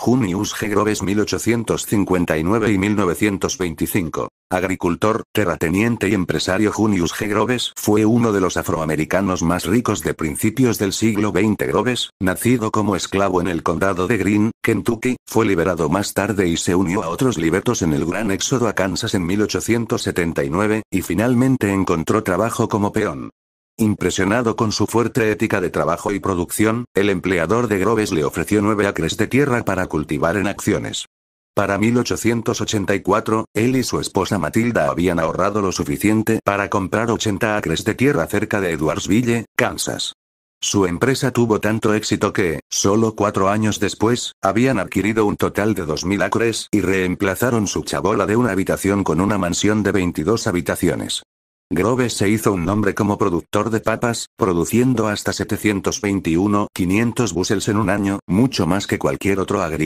Junius G. Groves 1859 y 1925. Agricultor, terrateniente y empresario Junius G. Groves fue uno de los afroamericanos más ricos de principios del siglo XX. Groves, nacido como esclavo en el condado de Greene, Kentucky, fue liberado más tarde y se unió a otros libertos en el gran éxodo a Kansas en 1879, y finalmente encontró trabajo como peón. Impresionado con su fuerte ética de trabajo y producción, el empleador de Groves le ofreció nueve acres de tierra para cultivar en acciones. Para 1884, él y su esposa Matilda habían ahorrado lo suficiente para comprar 80 acres de tierra cerca de Edwardsville, Kansas. Su empresa tuvo tanto éxito que, solo cuatro años después, habían adquirido un total de 2.000 acres y reemplazaron su chabola de una habitación con una mansión de 22 habitaciones. Groves se hizo un nombre como productor de papas, produciendo hasta 721-500 bushels en un año, mucho más que cualquier otro agricultor.